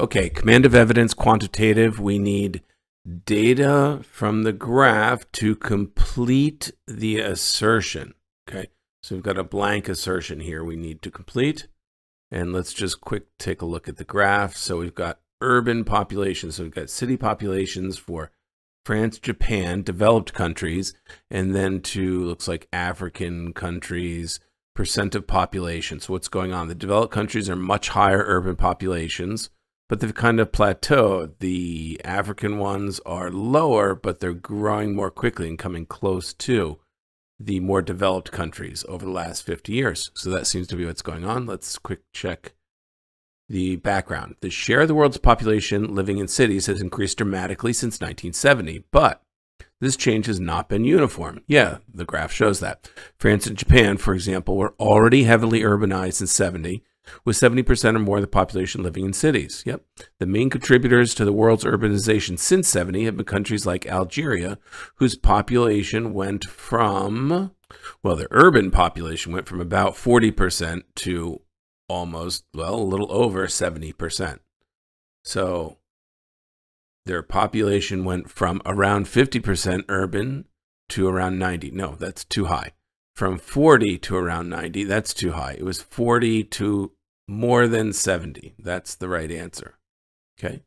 Okay, command of evidence, quantitative. We need data from the graph to complete the assertion. Okay, so we've got a blank assertion here we need to complete. And let's just quick take a look at the graph. So we've got urban populations. So we've got city populations for France, Japan, developed countries, and then to looks like African countries, percent of population. So what's going on? The developed countries are much higher urban populations, but they've kind of plateaued. The African ones are lower, but they're growing more quickly and coming close to the more developed countries over the last 50 years. So that seems to be what's going on. Let's quick check the background. The share of the world's population living in cities has increased dramatically since 1970, but this change has not been uniform. Yeah, the graph shows that. France and Japan, for example, were already heavily urbanized in 70, with 70% or more of the population living in cities. Yep. The main contributors to the world's urbanization since 70 have been countries like Algeria, whose population went from, well, the urban population went from about 40% to almost, well, a little over 70%. So their population went from around 50% urban to around 90. No, that's too high. From 40 to around 90, that's too high. It was 40 to more than 70. That's the right answer. Okay.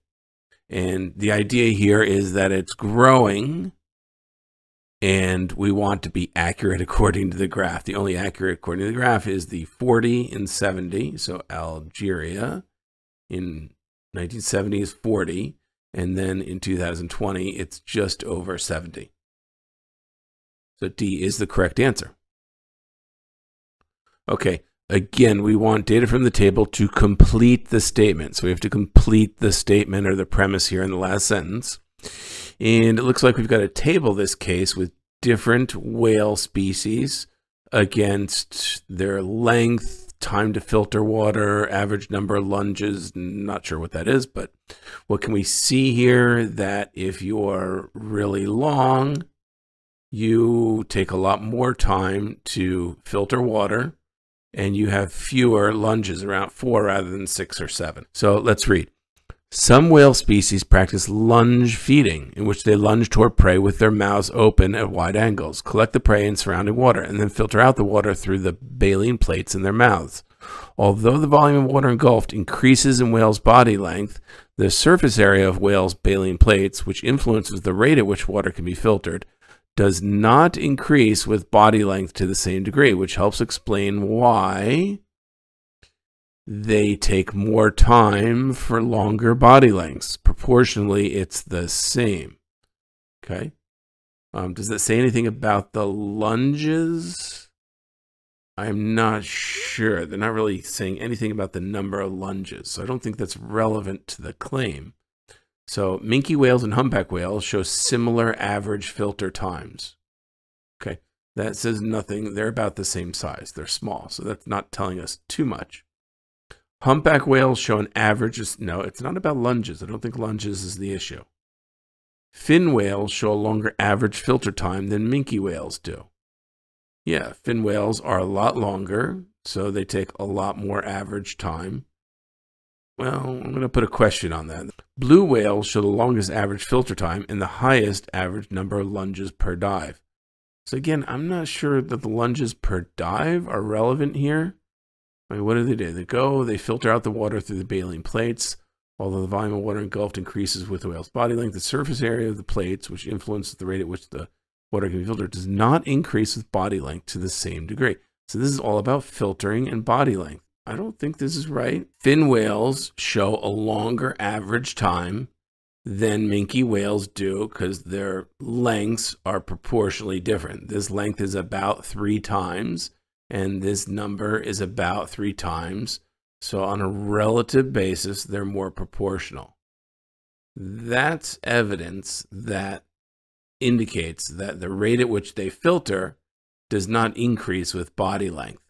And the idea here is that it's growing and we want to be accurate according to the graph. The only accurate according to the graph is the 40 and 70. So Algeria in 1970 is 40, and then in 2020 it's just over 70. So D is the correct answer. Okay, again, we want data from the table to complete the statement. So we have to complete the statement or the premise here in the last sentence. And it looks like we've got a table this case with different whale species against their length, time to filter water, average number of lunges. Not sure what that is, but what can we see here? That if you're really long, you take a lot more time to filter water and you have fewer lunges, around four rather than six or seven. So let's read. Some whale species practice lunge feeding, in which they lunge toward prey with their mouths open at wide angles, collect the prey in surrounding water, and then filter out the water through the baleen plates in their mouths. Although the volume of water engulfed increases in whales' body length, the surface area of whales' baleen plates, which influences the rate at which water can be filtered, does not increase with body length to the same degree, which helps explain why they take more time for longer body lengths. Proportionally, it's the same. Okay. Um, does that say anything about the lunges? I'm not sure. They're not really saying anything about the number of lunges. So I don't think that's relevant to the claim. So minke whales and humpback whales show similar average filter times. Okay. That says nothing. They're about the same size. They're small. So that's not telling us too much. Humpback whales show an average. No, it's not about lunges. I don't think lunges is the issue. Fin whales show a longer average filter time than minke whales do. Yeah, fin whales are a lot longer, so they take a lot more average time. Well, I'm going to put a question on that. Blue whales show the longest average filter time and the highest average number of lunges per dive. So again, I'm not sure that the lunges per dive are relevant here. I mean, what do they do? They go, they filter out the water through the baleen plates. Although the volume of water engulfed increases with the whale's body length, the surface area of the plates, which influences the rate at which the water can be filtered, does not increase with body length to the same degree. So this is all about filtering and body length. I don't think this is right. Fin whales show a longer average time than minke whales do because their lengths are proportionally different. This length is about three times and this number is about three times. So on a relative basis, they're more proportional. That's evidence that indicates that the rate at which they filter does not increase with body length.